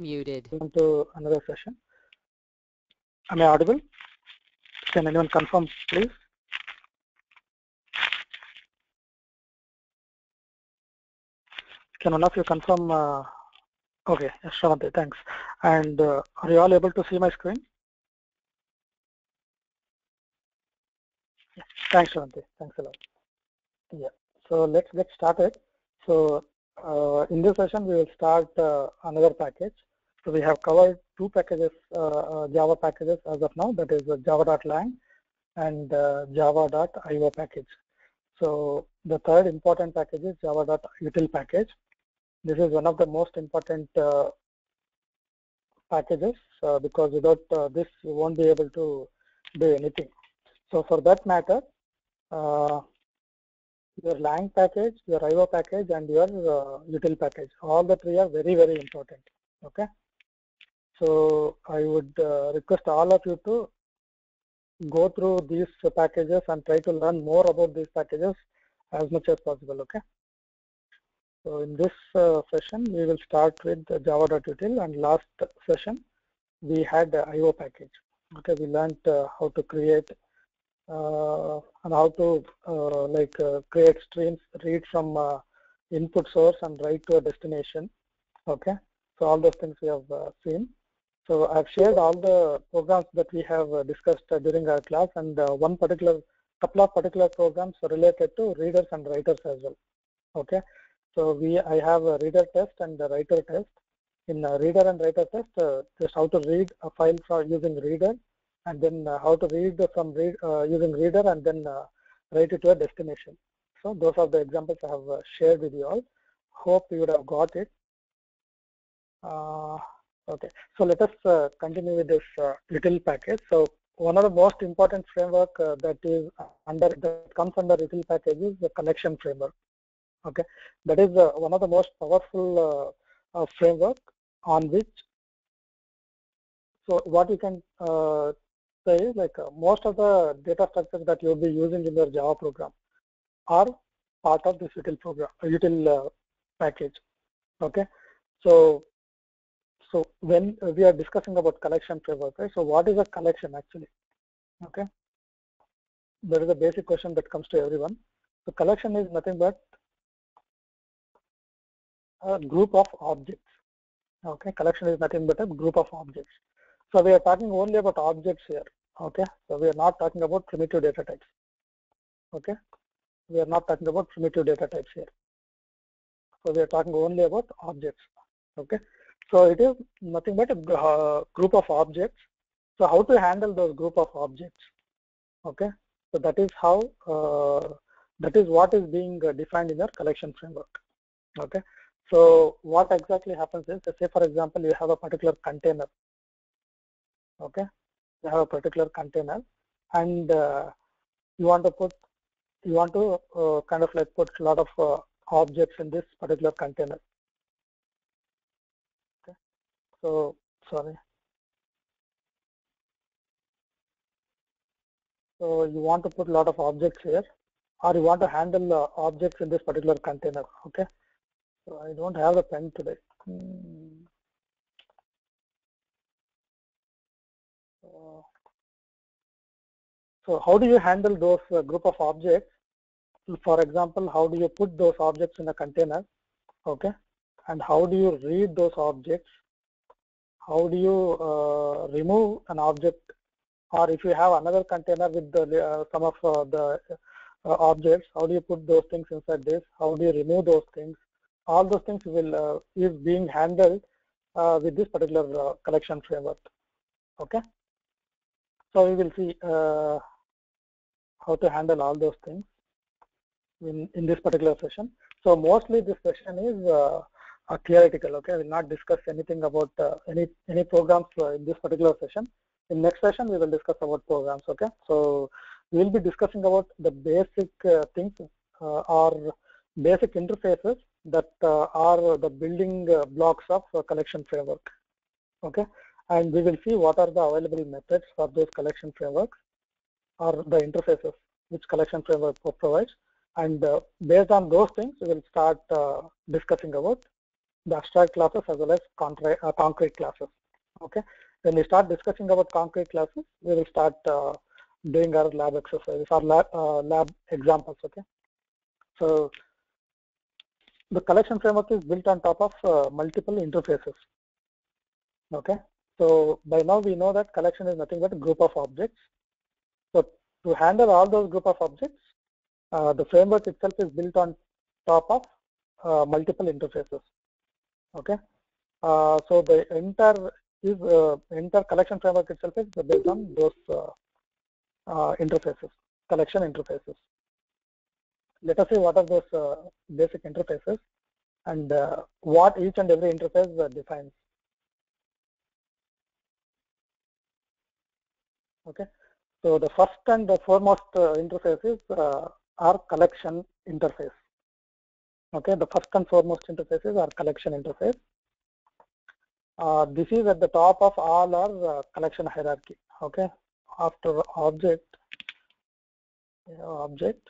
Muted. Welcome to another session. Am I audible? Can anyone confirm, please? Can one of you confirm? Uh, okay, yes, Shravante, thanks. And uh, are you all able to see my screen? Thanks, Shravante. Thanks a lot. Yeah. So let's get started. So uh, in this session, we will start uh, another package. So we have covered two packages, uh, uh Java packages as of now, that is uh, java.lang and java.io package. So the third important package is java.util package. This is one of the most important packages uh, because without uh, this you won't be able to do anything. So for that matter, uh, your lang package, your IO package, and your util package, all the three are very very important. Okay. So I would uh, request all of you to go through these packages and try to learn more about these packages as much as possible. Okay. So in this uh, session, we will start with java.util and last session, we had the IO package. Okay, we learned uh, how to create uh, and how to uh, like uh, create streams, read from input source and write to a destination. Okay, so all those things we have seen. So I've shared all the programs that we have discussed during our class and one particular couple of particular programs related to readers and writers as well. Okay, so we, I have a reader test and a writer test. In reader and writer test, uh, just how to read a file using reader, and then uh, how to read from read uh, using reader, and then uh, write it to a destination. So those are the examples I have uh, shared with you all. Hope you would have got it. Uh, okay, so let us continue with this util package. So one of the most important framework that is under that comes under util package is the collection framework. Okay. That is uh, one of the most powerful uh, uh, framework on which so what you can uh, say is like uh, most of the data structures that you'll be using in your java program are part of this util program util uh, package. Okay. So so when uh, we are discussing about collection framework right so what is a collection actually okay there is a basic question that comes to everyone so collection is nothing but a group of objects. Okay, collection is nothing but a group of objects. So we are talking only about objects here. Okay, so we are not talking about primitive data types. Okay, we are not talking about primitive data types here. So we are talking only about objects. Okay, so it is nothing but a uh, group of objects. So how to handle those group of objects? Okay, so that is how uh, that is what is being uh, defined in your collection framework. Okay, so what exactly happens is, say for example, you have a particular container. Okay, you have a particular container, and uh, you want to put, you want to uh, kind of like put a lot of objects in this particular container. So sorry. So you want to put a lot of objects here, or you want to handle objects in this particular container. Okay. So I don't have the pen today. Hmm. So how do you handle those uh, group of objects? For example, how do you put those objects in a container? Okay. And how do you read those objects? How do you uh, remove an object? Or if you have another container with the, uh, some of uh, the uh, objects, how do you put those things inside this? How do you remove those things? all those things will uh, is being handled uh, with this particular collection framework. Okay. So we will see how to handle all those things in, in this particular session. So mostly this session is uh, theoretical. Okay, we will not discuss anything about uh, any any programs uh, in this particular session. In next session, we will discuss about programs. Okay, so we will be discussing about the basic things or basic interfaces that uh, are the building uh, blocks of collection framework. Okay, and we will see what are the available methods for those collection frameworks or the interfaces which collection framework provides. And uh, based on those things, we will start discussing about the abstract classes as well as concrete, uh, concrete classes. Okay. When we start discussing about concrete classes, we will start uh, doing our lab exercises, our lab, uh, lab examples. Okay. So the collection framework is built on top of uh, multiple interfaces. Okay. So by now we know that collection is nothing but a group of objects. So to handle all those group of objects, uh, the framework itself is built on top of uh, multiple interfaces. Okay. Uh, so the entire is uh, entire collection framework itself is based on those uh, uh, interfaces, collection interfaces. Let us see what are those uh, basic interfaces and uh, what each and every interface defines. Okay, so the first and the foremost interface is our collection interface. Okay, the first and foremost interfaces are collection interface. Uh, this is at the top of all our uh, collection hierarchy. Okay, after object, object.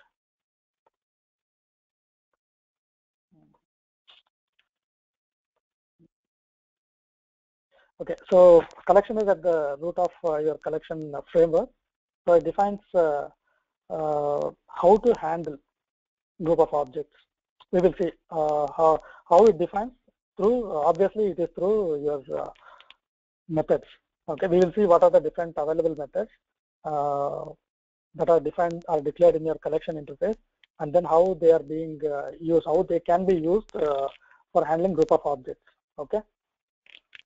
Okay, so collection is at the root of uh, your collection framework. So it defines uh, uh, how to handle group of objects. We will see how how it defines through obviously it is through your uh, methods. Okay we will see what are the different available methods uh, that are defined are declared in your collection interface and then how they are being uh, used how they can be used uh, for handling group of objects. Okay?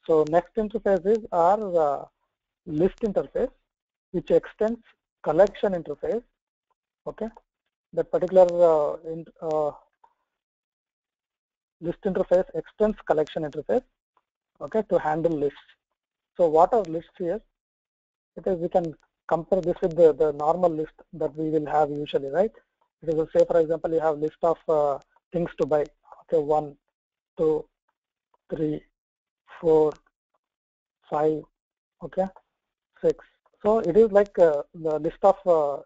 So next interface is our uh, list interface which extends collection interface. Okay? That particular uh, in, list interface extends collection interface okay to handle lists. So what are lists here? Because we can compare this with the, the normal list that we will have usually right? Because say for example you have list of uh, things to buy. Okay one two three four five okay six. So it is like uh, the list of uh,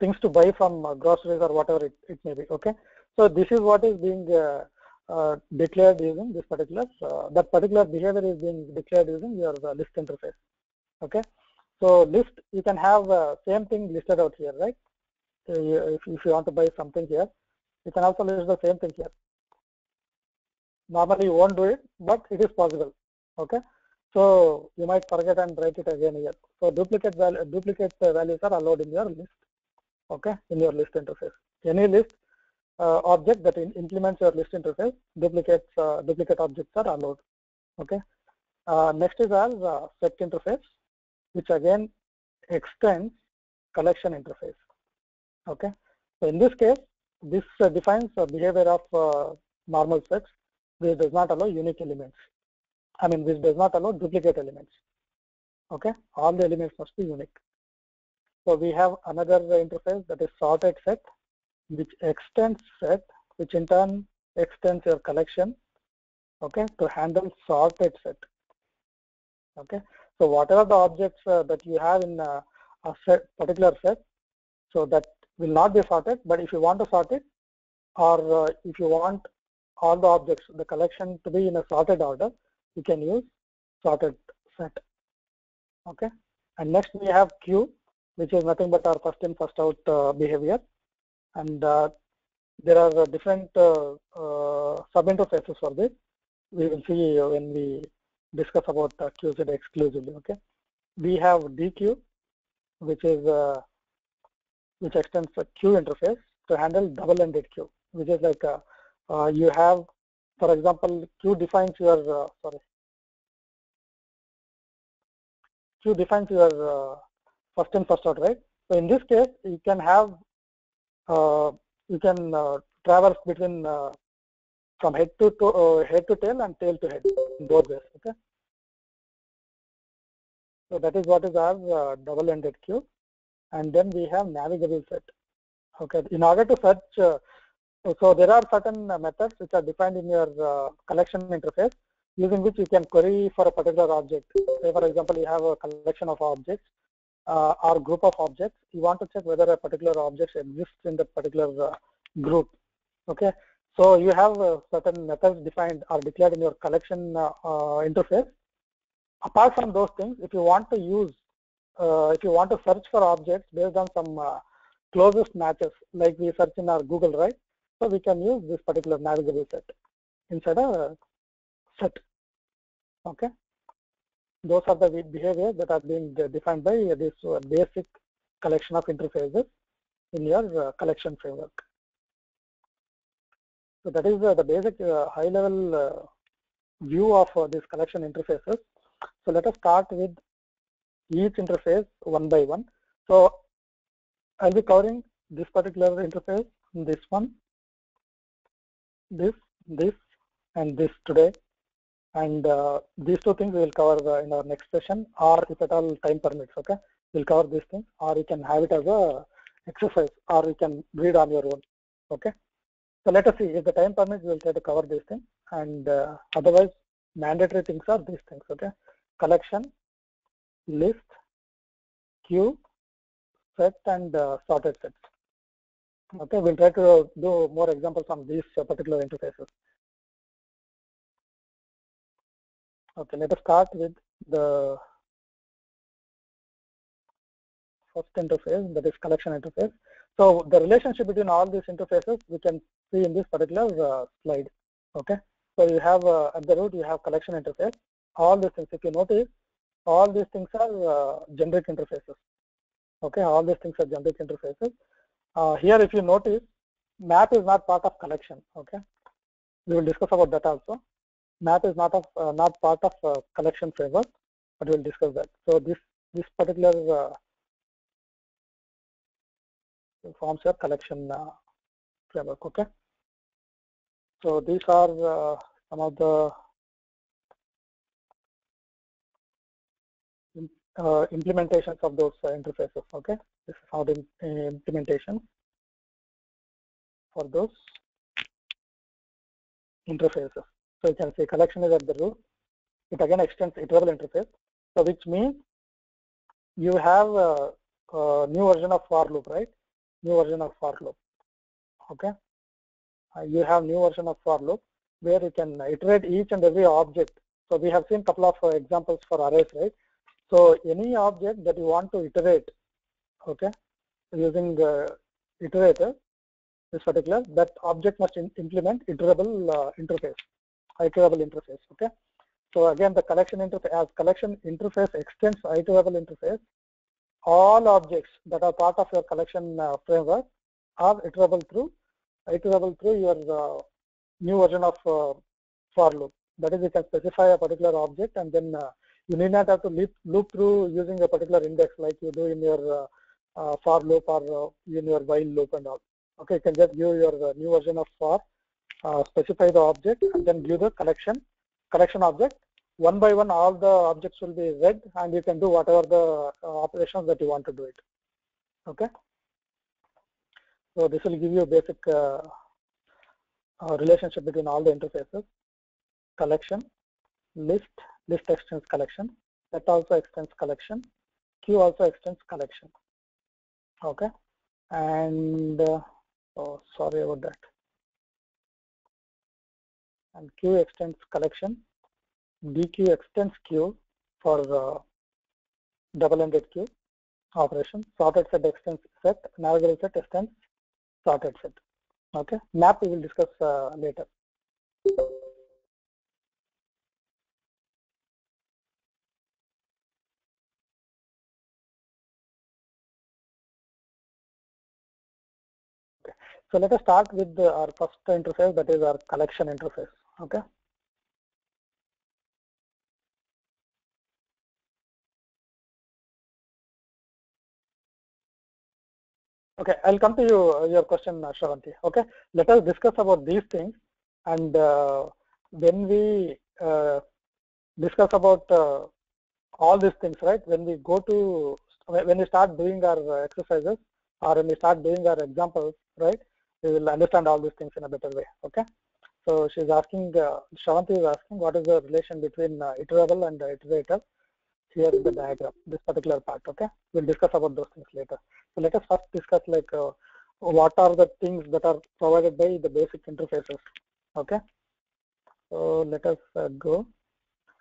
things to buy from uh, groceries or whatever it, it may be okay? So this is what is being uh, declared using this particular uh, that particular behavior is being declared using your uh, list interface okay? So list you can have uh, same thing listed out here right? So you, if, if you want to buy something here you can also list the same thing here. Normally you won't do it but it is possible okay? So you might forget and write it again here. So duplicate value duplicate values are allowed in your list okay? In your list interface. Any list object that implements your list interface, duplicates uh, duplicate objects are allowed. Okay. Uh, next is our set interface, which again extends collection interface. Okay. So in this case, this defines the behavior of normal sets, which does not allow unique elements. I mean, which does not allow duplicate elements. Okay, all the elements must be unique. So we have another interface that is sorted set, which extends set, which in turn extends your collection, okay, to handle sorted set. Okay, so whatever the objects uh, that you have in uh, a set, particular set, so that will not be sorted, but if you want to sort it, or uh, if you want all the objects, the collection to be in a sorted order, you can use sorted set. Okay, and next we have queue, which is nothing but our first in first out uh, behavior and uh, there are uh, different uh, sub interfaces for this. We will see when we discuss about queues exclusively. Okay, we have DQ, which is which extends a queue interface to handle double-ended queue, which is like uh, you have, for example, queue defines your uh, sorry, queue defines your uh, first in first out, right? So in this case, you can have uh, you can uh, traverse between uh, from head to, to head to tail and tail to head in both ways. Okay. So that is what is our double-ended queue, and then we have navigable set. Okay. In order to search so there are certain methods which are defined in your uh, collection interface using which you can query for a particular object. Say for example, you have a collection of objects uh, or group of objects, you want to check whether a particular object exists in the particular uh, group. Okay, So you have uh, certain methods defined or declared in your collection uh, uh, interface. Apart from those things, if you want to use, uh, if you want to search for objects based on some closest matches, like we search in our Google, right? So we can use this particular navigable set inside a set. Okay. Those are the behaviors that are being defined by this uh, basic collection of interfaces in your collection framework. So that is uh, the basic uh, high level uh, view of these collection interfaces. So let us start with each interface one by one. So I'll be covering this particular interface, this one, this, this, and this today. And uh, these two things we will cover in our next session, or if at all time permits, okay? We'll cover these things, or you can have it as a exercise, or you can read on your own, okay? So let us see if the time permits, we'll try to cover these things and uh, otherwise mandatory things are these things, okay? Collection, list, queue, set and uh, sorted sets. Okay, we'll try to do more examples on these particular interfaces. Okay, let us start with the first interface, that is collection interface. So the relationship between all these interfaces we can see in this particular uh, slide. Okay. So you have uh, at the root you have collection interface. All these things, if you notice, all these things are uh, generic interfaces. Okay, all these things are generic interfaces. Uh, here, if you notice, map is not part of collection. Okay, we will discuss about that also. Map is not of uh, not part of uh, collection framework, but we will discuss that. So this this particular forms your collection uh, framework. Okay. So these are uh, some of the uh, implementations of those uh, interfaces. Okay, this is how the implementation for those interfaces. So you can see collection is at the root. It again extends iterable interface. So which means you have a, a new version of for loop, right? new version of for loop. Okay, uh, you have new version of for loop where you can iterate each and every object. So we have seen couple of uh, examples for arrays, right? So any object that you want to iterate, okay, using the iterator, this particular, that object must implement iterable uh, interface, iterable interface, okay. So again, the collection interface, as collection interface extends iterable interface, all objects that are part of your collection uh, framework are iterable through iterable through your uh, new version of uh, for loop. That is, you can specify a particular object and then uh, you need not have to loop, loop through using a particular index like you do in your uh, uh, for loop or in your while loop and all. Okay, you can just give your new version of for, specify the object and then give the collection collection object. One by one all the objects will be read and you can do whatever the uh, operations that you want to do it. Okay? So this will give you a basic uh, uh, relationship between all the interfaces. Collection list list extends collection. That also extends collection. Queue also extends collection. Okay? And uh, oh sorry about that and queue extends collection DQ extends queue for uh, double-ended queue operation. Sorted set extends set, navigable set extends sorted set. Okay, map we will discuss uh, later. So let us start with our first interface that is our collection interface. Okay. Okay, I'll come to you, uh, your question, uh, Shravanti. Okay, let us discuss about these things and uh, when we uh, discuss about uh, all these things, right, when we go to, when we start doing our exercises or when we start doing our examples, right, we will understand all these things in a better way, okay. So she's asking, uh, Shravanti is asking what is the relation between uh, iterable and iterator here in the diagram, this particular part, okay? We'll discuss about those things later. So let us first discuss like uh, what are the things that are provided by the basic interfaces. Okay. So let us uh, go.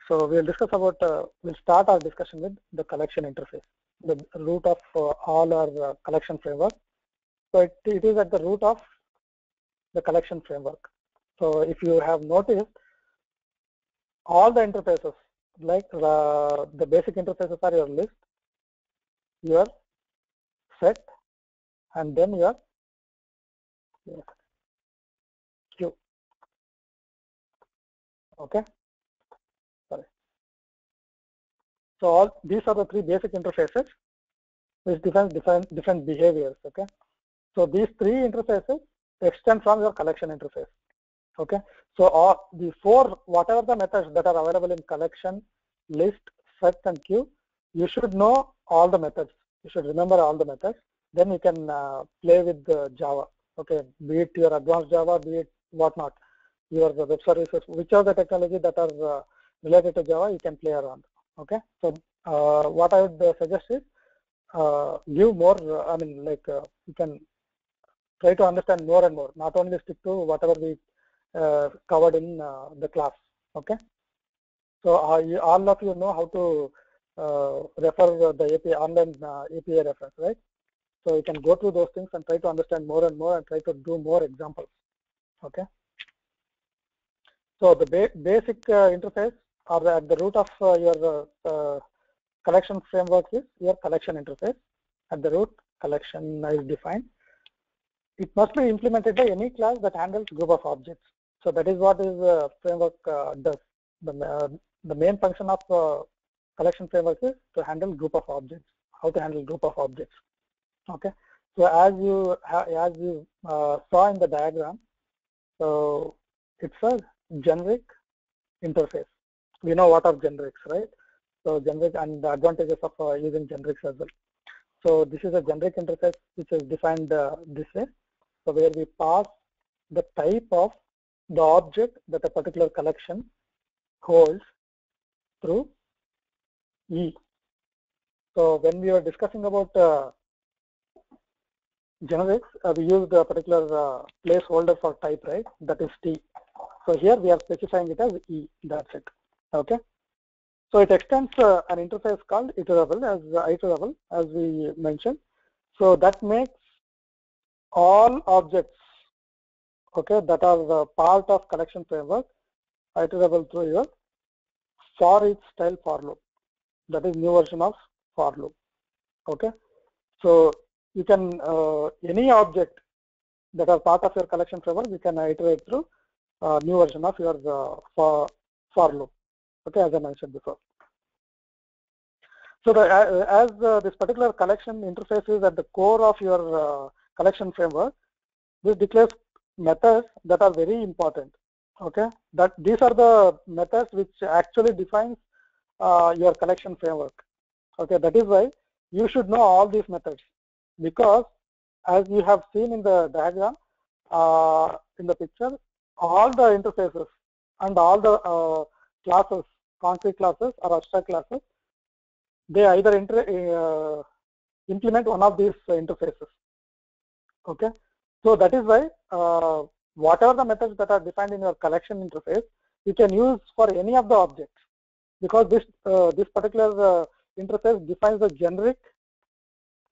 So we'll discuss about, uh, we'll start our discussion with the collection interface, the root of uh, all our uh, collection framework. So it, it is at the root of the collection framework. So if you have noticed, all the interfaces, like the, the basic interfaces are your list, your set, and then your queue. Okay. Sorry. So all these are the three basic interfaces which define different different behaviors. Okay. So these three interfaces extend from your collection interface. Okay. So all the four whatever the methods that are available in collection, list, set, and queue, you should know all the methods. You should remember all the methods. Then you can uh, play with the Java okay, be it your advanced Java, be it whatnot, your web services, which are the technology that are uh, related to Java, you can play around. Okay, so uh, what I would uh, suggest is uh, give more. I mean, like uh, you can try to understand more and more, not only stick to whatever we uh, covered in the class. Okay, so all of you know how to refer the API online API reference, right? So you can go through those things and try to understand more and more and try to do more examples. Okay. So the ba basic uh, interface or at the root of uh, your uh, uh, collection framework is your collection interface. At the root, collection is defined. It must be implemented by any class that handles group of objects. So that is what is uh, framework uh, does. The, the main function of collection framework is to handle group of objects. How to handle group of objects. Okay, so as you as you uh, saw in the diagram, so it's a generic interface. We know what are generics, right? So generic and the advantages of uh, using generics as well. So this is a generic interface which is defined uh, this way. So where we pass the type of the object that a particular collection holds through E. So when we were discussing about uh, generics, uh, we use a particular uh, placeholder for type, right? That is T. So here we are specifying it as E. That's it. Okay. So it extends uh, an interface called iterable as uh, iterable as we mentioned. So that makes all objects, okay, that are the part of collection framework iterable through your for each style for loop. That is new version of for loop. Okay. So you can uh, any object that are part of your collection framework you can iterate through uh, new version of your uh, for for loop okay as i mentioned before so the, as uh, this particular collection interface is at the core of your uh, collection framework this declares methods that are very important okay? That these are the methods which actually defines uh, your collection framework okay? That is why you should know all these methods because as you have seen in the diagram uh, in the picture all the interfaces and all the uh, classes concrete classes or abstract classes they either uh, implement one of these interfaces okay so that is why uh, whatever the methods that are defined in your collection interface you can use for any of the objects because this uh, this particular uh, interface defines the generic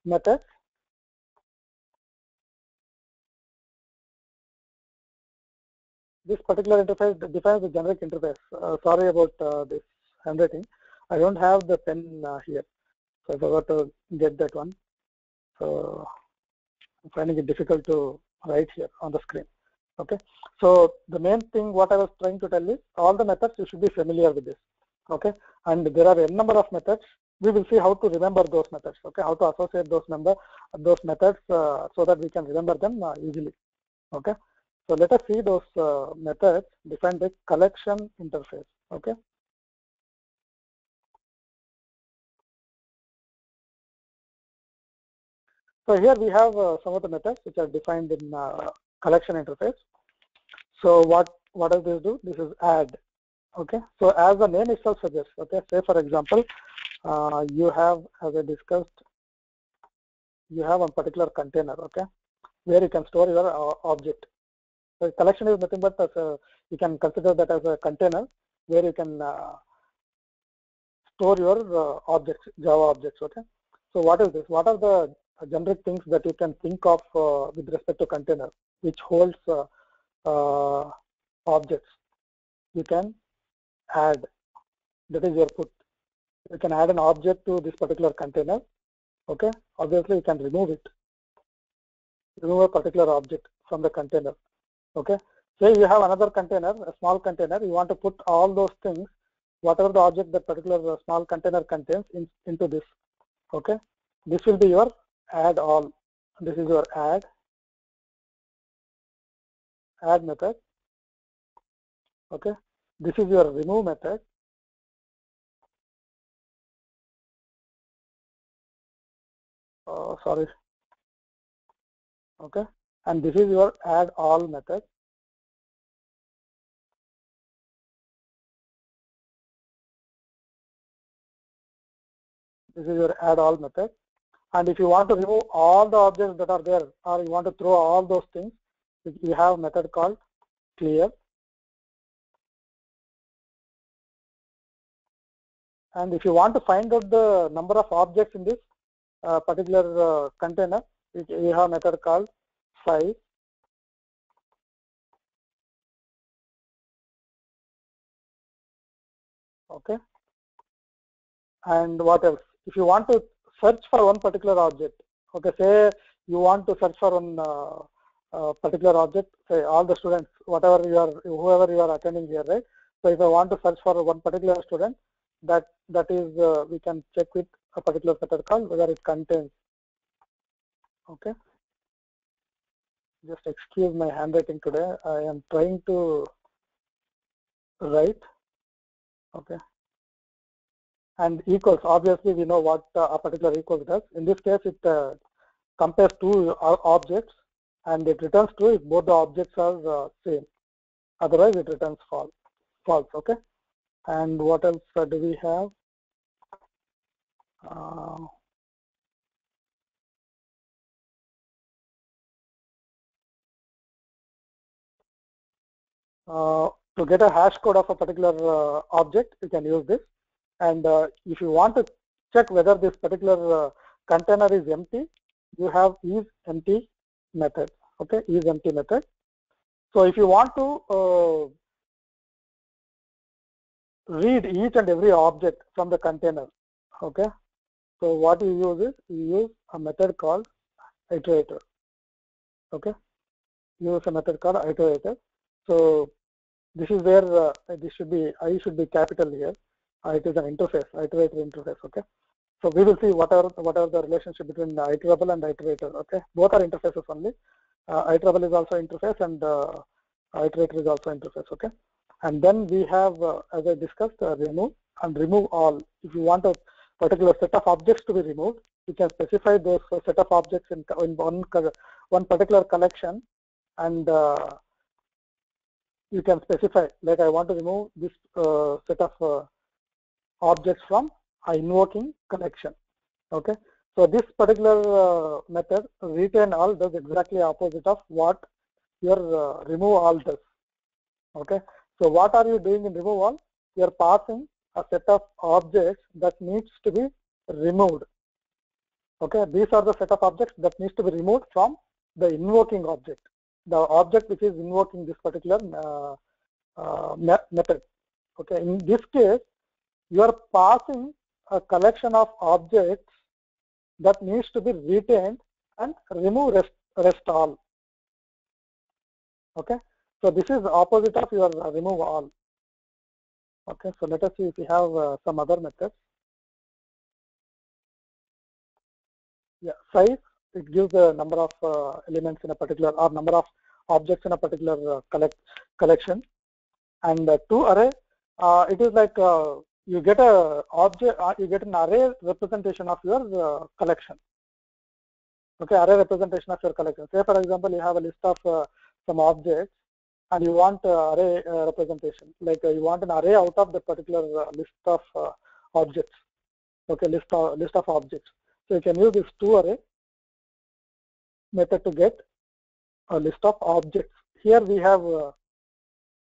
method this particular interface defines the generic interface. Uh, sorry about uh, this handwriting. I don't have the pen uh, here, so I forgot to get that one. So Finding it difficult to write here on the screen. Okay, so the main thing what I was trying to tell is all the methods you should be familiar with this. Okay, and there are a number of methods. We will see how to remember those methods. Okay, how to associate those number those methods uh, so that we can remember them uh, easily. Okay. So let us see those uh, methods defined by collection interface. Okay. So here we have uh, some of the methods which are defined in uh, collection interface. So what what does this do? This is add. Okay. So as the name itself suggests. Okay. Say for example, uh, you have as I discussed, you have a particular container. Okay. where you can store your uh, object. So collection is nothing but a, you can consider that as a container where you can uh, store your uh, objects, Java objects. Okay. So what is this? What are the generic things that you can think of uh, with respect to container, which holds uh, uh, objects? You can add. That is your put. You can add an object to this particular container. Okay. Obviously, you can remove it. Remove a particular object from the container. Okay. Say you have another container, a small container. You want to put all those things whatever the object that particular small container contains in, into this okay this will be your add all this is your add. Add method. Okay. This is your remove method. Oh, sorry. Okay. And this is your add all method. This is your add all method. And if you want to remove all the objects that are there or you want to throw all those things, you have method called clear. And if you want to find out the number of objects in this uh, particular uh, container, we have method called size. Okay. And what else? if you want to search for one particular object, okay, say you want to search for one uh, uh, particular object, say all the students, whatever you are, whoever you are attending here, right? So if I want to search for one particular student, that that is uh, we can check with a particular method called whether it contains. Okay. Just excuse my handwriting today. I am trying to write. Okay and equals obviously we know what uh, a particular equals does. In this case it uh, compares two uh, objects and it returns true if both the objects are uh, same. Otherwise it returns false false okay? And what else uh, do we have? Uh, to get a hash code of a particular object you can use this and uh, if you want to check whether this particular uh, container is empty, you have is empty method. Okay, is empty method. So if you want to uh, read each and every object from the container, okay. So what you use is you use a method called iterator. Okay, use a method called iterator. So this is where uh, this should be I should be capital here uh, it is an interface, iterator interface, okay. So we will see what are what are the relationship between the iterable and iterator, okay. Both are interfaces only. Uh, iterable is also interface and uh, iterator is also interface, okay. And then we have, uh, as I discussed, uh, remove and remove all. If you want a particular set of objects to be removed, you can specify those set of objects in, in one one particular collection, and you can specify like I want to remove this set of objects from invoking collection. Okay, so this particular uh, method retain all does exactly opposite of what your uh, remove all does. Okay, so what are you doing in remove all? You are passing a set of objects that needs to be removed. Okay, these are the set of objects that needs to be removed from the invoking object, the object which is invoking this particular uh, uh method. Okay, in this case, you are passing a collection of objects that needs to be retained and remove rest, rest all. Okay, so this is the opposite of your remove all. Okay, so let us see if we have uh, some other methods. Yeah, size it gives the number of uh, elements in a particular or number of objects in a particular uh, collect collection, and uh, to array uh, it is like uh, you get a object, uh, you get an array representation of your uh, collection. Okay, array representation of your collection. Say for example, you have a list of uh, some objects and you want array representation, like you want an array out of the particular list of objects. Okay, list of, list of objects. So you can use this to array method to get a list of objects. Here we have uh,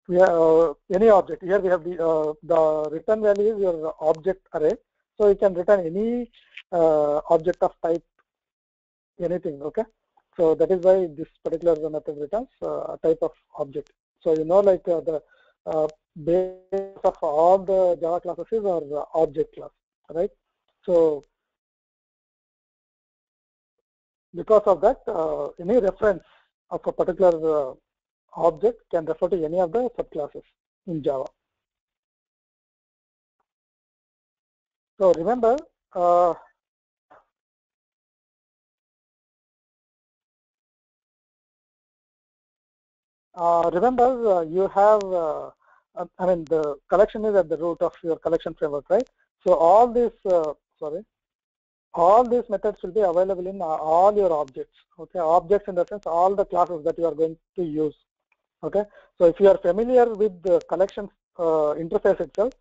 we have uh, any object. Here we have the uh, the return value is your object array. So you can return any uh, object of type anything. Okay. So that is why this particular method returns a type of object. So you know like the base of all the Java classes is our object class, right? So because of that, uh, any reference of a particular object can refer to any of the subclasses in Java. So remember, uh, uh, remember uh, you have, uh, I mean the collection is at the root of your collection framework, right? So all these, uh, sorry, all these methods will be available in all your objects okay objects in the sense all the classes that you are going to use okay? So if you are familiar with the collection uh, interface itself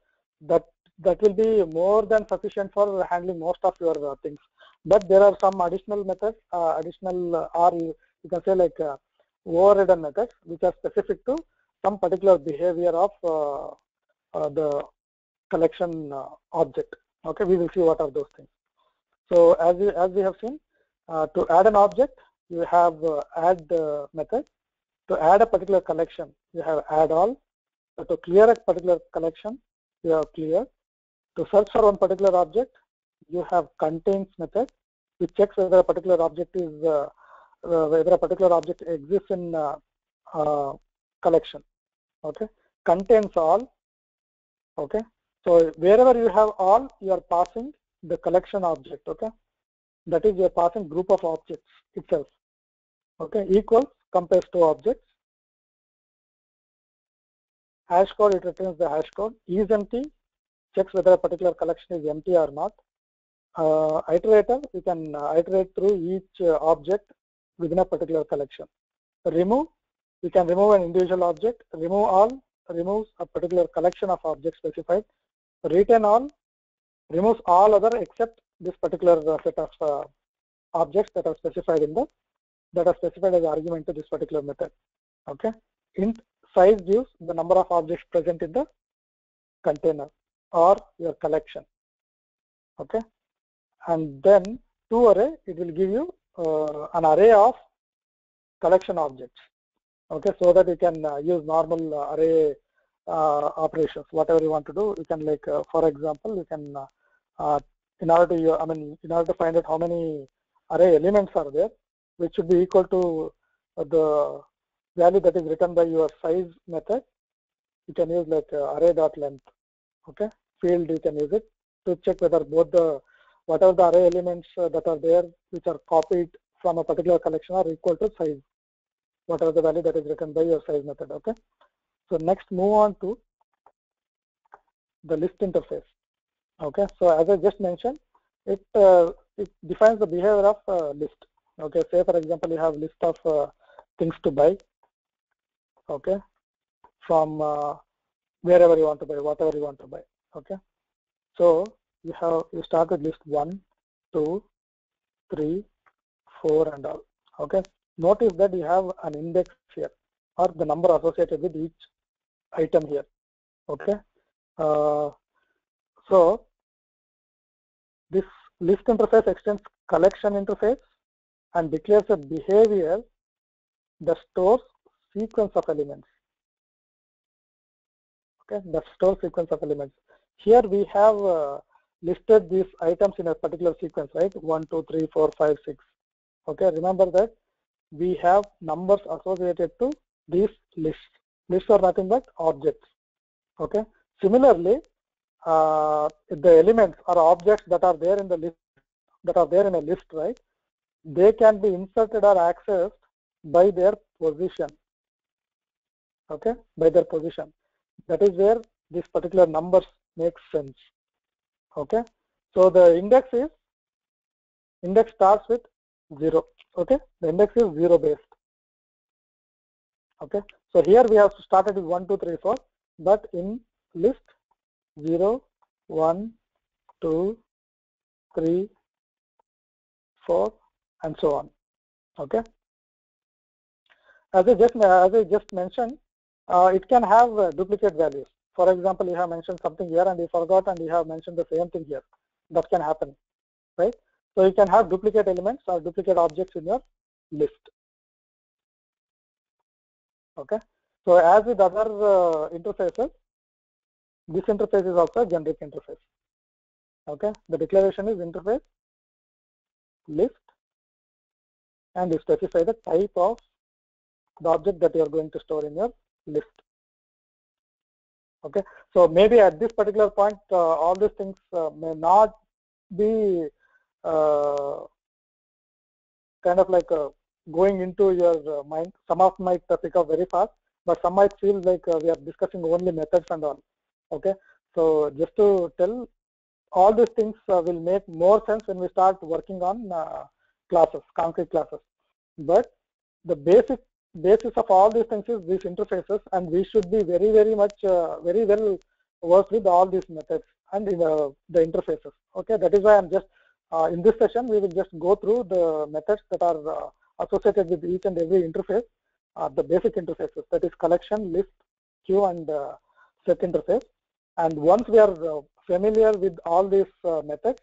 that that will be more than sufficient for handling most of your uh, things. But there are some additional methods uh, additional uh, or you, you, can say like uh, overridden methods which are specific to some particular behavior of uh, the collection object. Okay? We will see what are those things. So as we, as we have seen, uh, to add an object, you have uh, add uh, method. To add a particular collection, you have add all. So to clear a particular collection, you have clear. To search for one particular object, you have contains method, which checks whether a particular object is uh, uh, whether a particular object exists in uh, collection. Okay, contains all. Okay, so wherever you have all, you are passing the collection object, okay? That is you're passing group of objects itself, okay? Equals compares two objects. Hash code, it returns the hash code. Is empty, checks whether a particular collection is empty or not. Uh, iterator, you can uh, iterate through each uh, object within a particular collection. Remove, you can remove an individual object. Remove all, removes a particular collection of objects specified. Retain all, removes all other except this particular uh, set of uh, objects that are specified in the that are specified as argument to this particular method. Okay. Int size gives the number of objects present in the container or your collection. Okay. And then to array, it will give you uh, an array of collection objects. Okay, so that you can uh, use normal uh, array uh, operations, whatever you want to do. You can like, uh, for example, you can uh, in order to, I mean, in order to find out how many array elements are there, which should be equal to the value that is written by your size method, you can use like uh, array dot length. Okay, field you can use it to check whether both the whatever the array elements uh, that are there, which are copied from a particular collection, are equal to size, whatever the value that is written by your size method. Okay, so next move on to the list interface. Okay, so as I just mentioned, it uh, it defines the behavior of uh, list. Okay, say for example you have list of uh, things to buy. Okay, from uh, wherever you want to buy, whatever you want to buy. Okay, so you have you start with list one, two, three, four, and all. Okay, notice that you have an index here or the number associated with each item here. Okay. Uh, so this list interface extends collection interface and declares a behavior that stores sequence of elements. Okay, that stores sequence of elements. Here we have uh, listed these items in a particular sequence, right? One, two, three, four, five, six. Okay, remember that we have numbers associated to these lists. Lists are nothing but objects. Okay. Similarly, uh, the elements or objects that are there in the list that are there in a list, right? They can be inserted or accessed by their position. Okay, by their position. That is where this particular numbers makes sense. Okay, so the index is index starts with zero. Okay, the index is zero based. Okay, so here we have started with one, two, three, four, but in list 0, 1, 2, 3, 4 and so on. Okay. as I just as I just mentioned, uh, it can have uh, duplicate values. For example, you have mentioned something here and you forgot and you have mentioned the same thing here. That can happen, right? So you can have duplicate elements or duplicate objects in your list. Okay. So as with other uh, interfaces, this interface is also a generic interface. Okay. The declaration is interface list and you specify the type of the object that you are going to store in your list. Okay, so maybe at this particular point, uh, all these things uh, may not be uh, kind of like uh, going into your uh, mind. Some of might pick up very fast, but some might feel like uh, we are discussing only methods and all. Okay, so just to tell, all these things will make more sense when we start working on classes, concrete classes. But the basic basis of all these things is these interfaces and we should be very very much uh, very well versed with all these methods and the, the interfaces okay that is why i'm just uh, in this session we will just go through the methods that are uh, associated with each and every interface uh, the basic interfaces that is collection list queue and uh, set interface and once we are uh, familiar with all these methods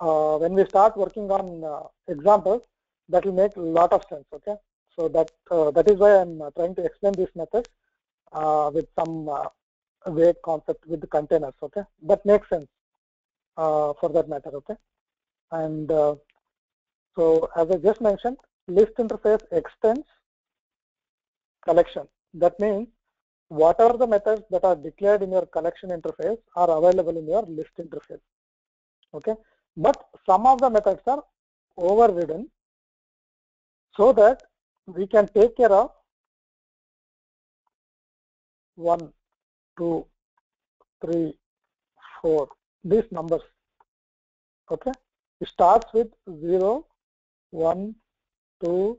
when we start working on examples that will make a lot of sense okay so that uh, that is why I'm uh, trying to explain this method uh, with some vague concept with the containers. Okay, that makes sense for that matter. Okay, and so as I just mentioned, list interface extends collection. That means what are the methods that are declared in your collection interface are available in your list interface. Okay, but some of the methods are overridden so that we can take care of one, two, three, four, these numbers. Okay, it starts with zero, one, two,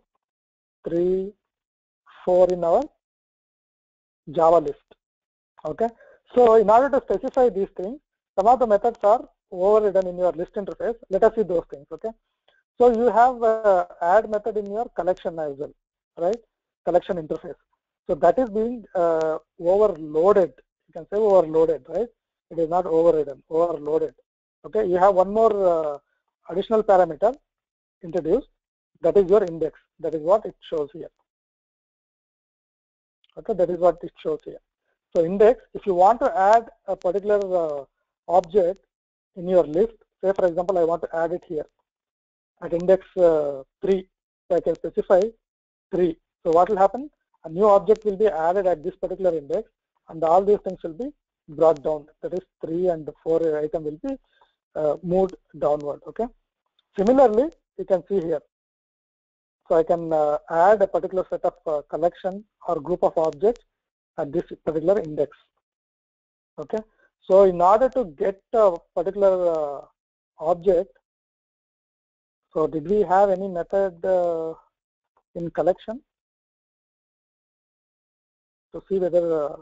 three, four in our Java list. Okay, so in order to specify these things, some of the methods are overridden in your list interface. Let us see those things. Okay, so you have add method in your collection as well, right? Collection interface. So that is being uh, overloaded. You can say overloaded, right? It is not overridden, overloaded. Okay, you have one more uh, additional parameter introduced. That is your index. That is what it shows here. Okay, that is what it shows here. So index, if you want to add a particular uh, object in your list, say for example, I want to add it here. At index uh, 3 so I can specify 3 so what will happen? A new object will be added at this particular index and all these things will be brought down. That is 3 and 4 item will be uh, moved downward okay? Similarly you can see here. So I can uh, add a particular set of uh, collection or group of objects at this particular index okay so in order to get a particular uh, object so did we have any method uh, in collection? To see whether uh,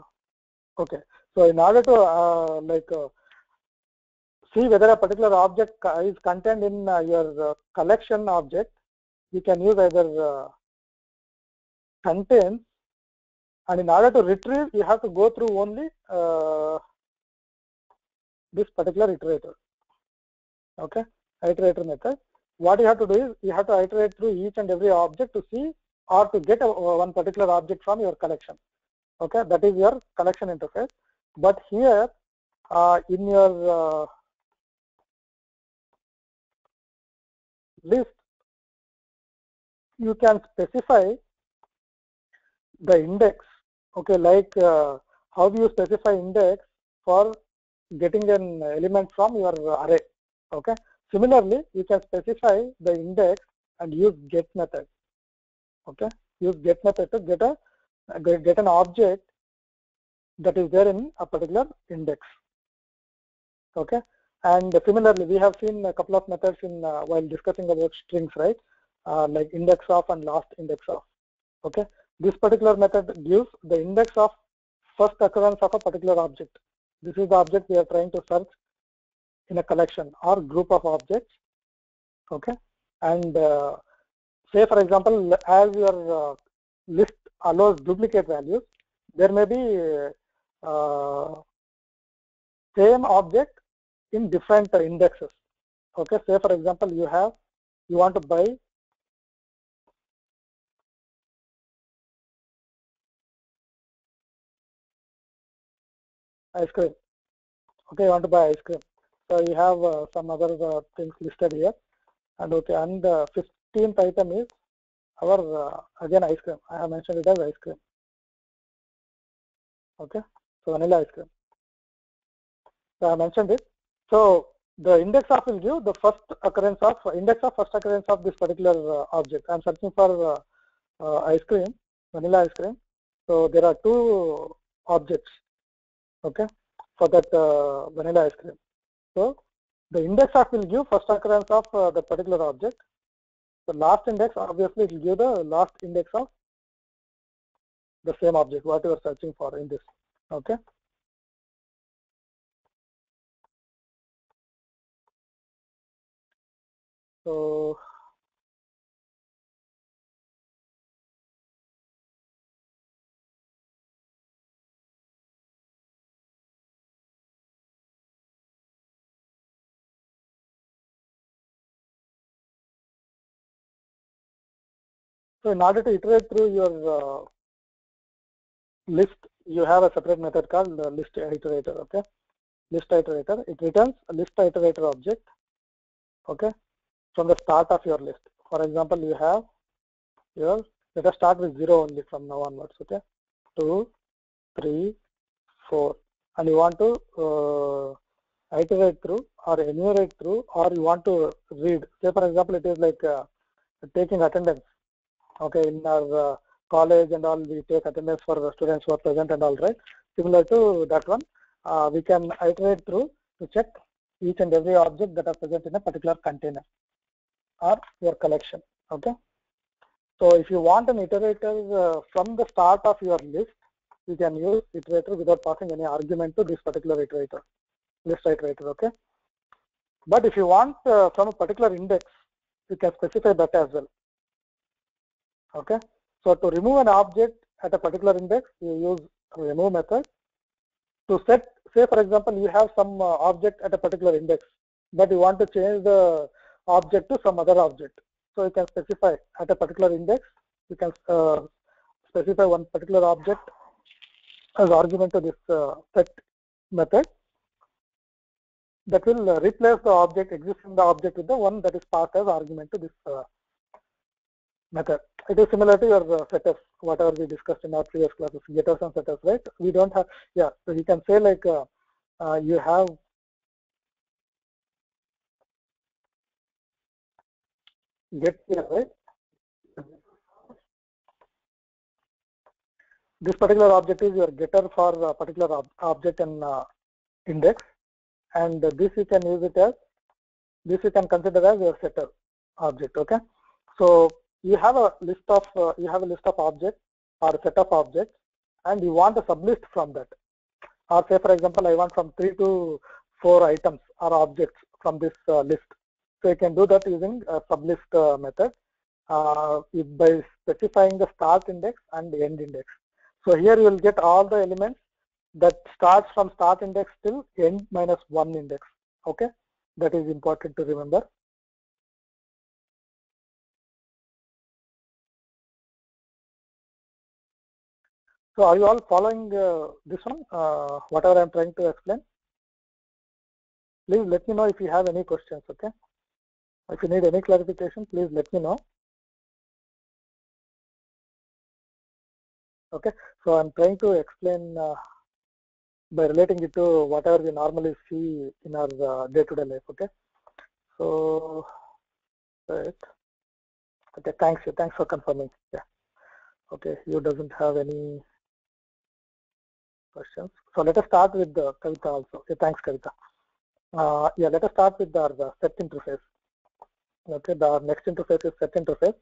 okay. So in order to uh, like uh, see whether a particular object is contained in uh, your collection object you can use either contains. And in order to retrieve you have to go through only this particular iterator okay iterator method what you have to do is you have to iterate through each and every object to see or to get a, one particular object from your collection. Okay, that is your collection interface. But here uh, in your uh, list, you can specify the index. Okay, like uh, how do you specify index for getting an element from your array? Okay, Similarly, you can specify the index and use get method. Okay, use get method to get a get an object that is there in a particular index. Okay, and similarly, we have seen a couple of methods in uh, while discussing about strings, right? Uh, like index of and last index of. Okay, this particular method gives the index of first occurrence of a particular object. This is the object we are trying to search in a collection or group of objects okay and uh, say for example as your uh, list allows duplicate values, there may be uh, same object in different indexes. Okay, say for example, you have you want to buy ice cream. Okay, you want to buy ice cream. So you have uh, some other uh, things listed here, and okay, and the 15th item is our uh, again ice cream. I have mentioned it as ice cream. Okay, so vanilla ice cream. So I mentioned it. So the index of will give the first occurrence of index of first occurrence of this particular uh, object. I'm searching for uh, uh, ice cream, vanilla ice cream. So there are two objects. Okay, for that uh, vanilla ice cream. So the index of will give first occurrence of uh, the particular object. The last index obviously will give the last index of the same object what you are searching for in this. Okay. So So in order to iterate through your uh, list, you have a separate method called list iterator. Okay, list iterator. It returns a list iterator object. Okay, from the start of your list. For example, you have your let us start with zero only from now onwards. Okay, two, three, four, and you want to uh, iterate through or enumerate through, or you want to read. Say for example, it is like uh, taking attendance okay in our uh, college and all we take attendance for the students who are present and all right? Similar to that one uh, we can iterate through to check each and every object that are present in a particular container or your collection okay? So if you want an iterator uh, from the start of your list you can use iterator without passing any argument to this particular iterator list iterator okay? But if you want uh, from a particular index you can specify that as well Okay. So to remove an object at a particular index, you use remove method. To set, say for example, you have some uh, object at a particular index, but you want to change the object to some other object. So you can specify at a particular index, you can uh, specify one particular object as argument to this uh, set method that will uh, replace the object existing the object with the one that is passed as argument to this uh, method. It is similar to your uh, setups, whatever we discussed in our previous classes, getters and setups, right? We don't have, yeah, so you can say like uh, uh, you have get here, right? This particular object is your getter for a particular ob object and uh, index, and this you can use it as this you can consider as your setter object. Okay, so you have a list of uh, you have a list of objects or a set of objects and you want a sublist from that. Or say for example I want from three to four items or objects from this uh, list. So you can do that using a sublist uh, method uh, by specifying the start index and the end index. So here you will get all the elements that starts from start index till end minus one index. Okay? That is important to remember So are you all following uh, this one, uh, whatever I'm trying to explain? Please let me know if you have any questions, okay? If you need any clarification, please let me know. Okay, so I'm trying to explain uh, by relating it to whatever we normally see in our uh, day-to-day -day life, okay? So, right. Okay, thanks, thanks for confirming, yeah. Okay, you doesn't have any questions. So let us start with the Kavita also. Okay, thanks Kavita. Uh, yeah, let us start with the, the set interface. Okay, the next interface is set interface.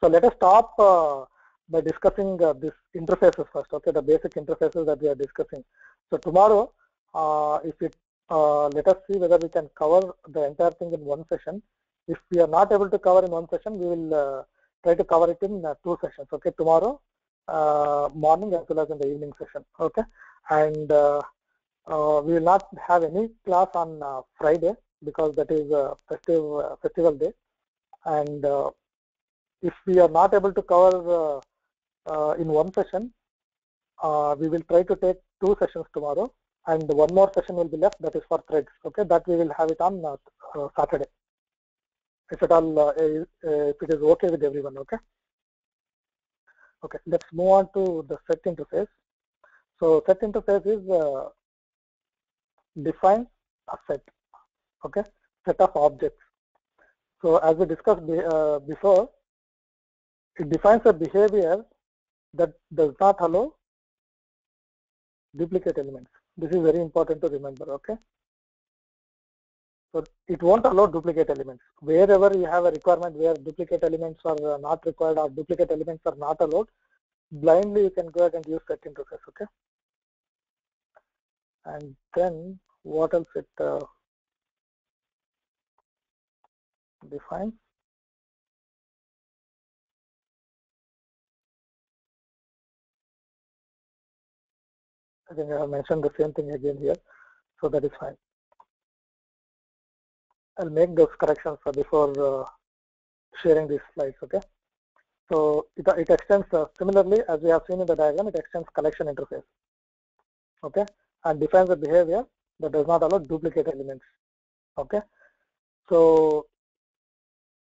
So let us stop uh, by discussing uh, this interfaces first. Okay, the basic interfaces that we are discussing. So tomorrow, uh, if it uh, let us see whether we can cover the entire thing in one session. If we are not able to cover in one session, we will uh, try to cover it in two sessions. Okay, tomorrow uh, morning as well as in the evening session. Okay, and uh, uh, we will not have any class on uh, Friday because that is a festive uh, festival day, and uh, if we are not able to cover in one session, we will try to take two sessions tomorrow, and one more session will be left that is for threads. Okay, that we will have it on uh, Saturday if at all uh, if it is okay with everyone okay okay let's move on to the set interface. So set interface is uh, a set okay? Set of objects. So as we discussed uh, before it defines a behavior that does not allow duplicate elements. This is very important to remember okay so it won't allow duplicate elements. Wherever you have a requirement where duplicate elements are not required or duplicate elements are not allowed, blindly you can go ahead and use set interface, okay? And then what else it uh, defines? I think I have mentioned the same thing again here, so that is fine. I'll make those corrections before uh, sharing these slides, okay? So it, it extends, uh, similarly, as we have seen in the diagram, it extends collection interface, okay? And defines a behavior that does not allow duplicate elements, okay? So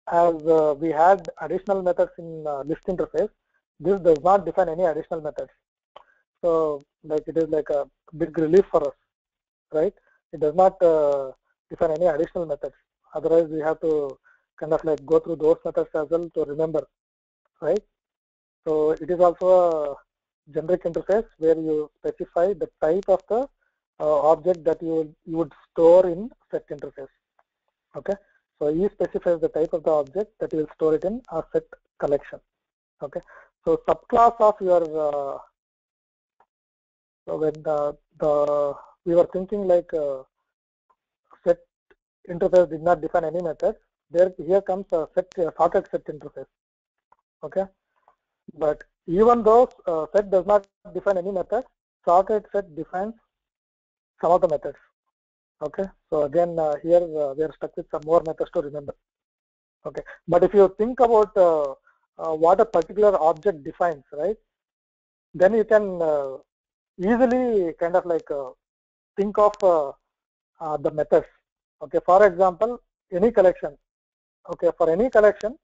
as uh, we had additional methods in uh, list interface, this does not define any additional methods. So like it is like a big relief for us, right? It does not uh, define any additional methods. Otherwise, we have to kind of like go through those methods as well to remember, right? So it is also a generic interface where you specify the type of the uh, object that you would, you would store in set interface. Okay, so E specifies the type of the object that you will store it in a set collection. Okay, so subclass of your uh, so when the, the we were thinking like uh, interface did not define any method, there here comes a set a sorted set interface. Okay, but even though uh, set does not define any method, sorted set defines some of the methods. Okay, so again uh, here uh, we are stuck with some more methods to remember. Okay, but if you think about uh, uh, what a particular object defines, right, then you can uh, easily kind of like think of the methods Okay, for example, any collection. Okay, for any collection,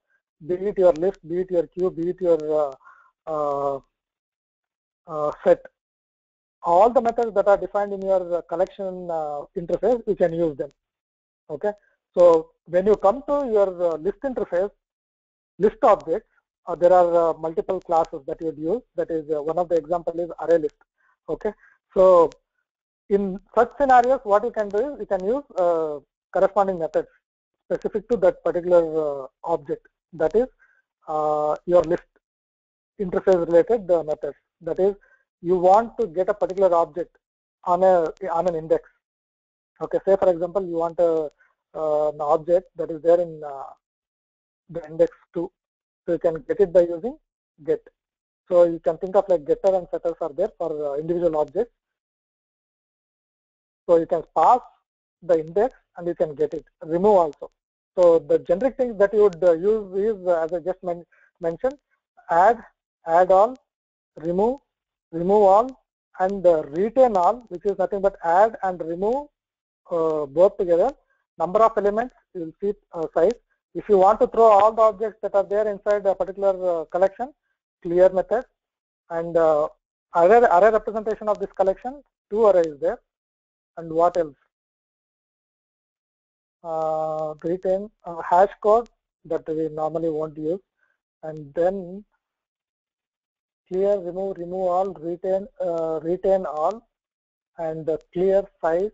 be it your list, be it your queue, be it your uh, uh, uh, set, all the methods that are defined in your collection uh, interface, you can use them. Okay, so when you come to your uh, list interface, list objects, uh, there are multiple classes that you would use. That is one of the example is array list. Okay, so in such scenarios, what you can do is you can use uh, corresponding methods specific to that particular uh, object. That is uh, your list interface related uh, methods. That is, you want to get a particular object on a on an index. Okay, say for example, you want a, uh, an object that is there in uh, the index 2. So you can get it by using get. So you can think of like getter and setters are there for individual objects so you can pass the index and you can get it. Remove also. So the generic things that you would uh, use is, uh, as I just men mentioned, add, add all, remove, remove all, and uh, retain all, which is nothing but add and remove uh, both together. Number of elements, you will see uh, size. If you want to throw all the objects that are there inside a particular uh, collection, clear method, and array, array representation of this collection, to arrays there and what else? Uh, retain uh, hash code that we normally won't use and then clear, remove, remove all, retain, uh, retain all and clear size,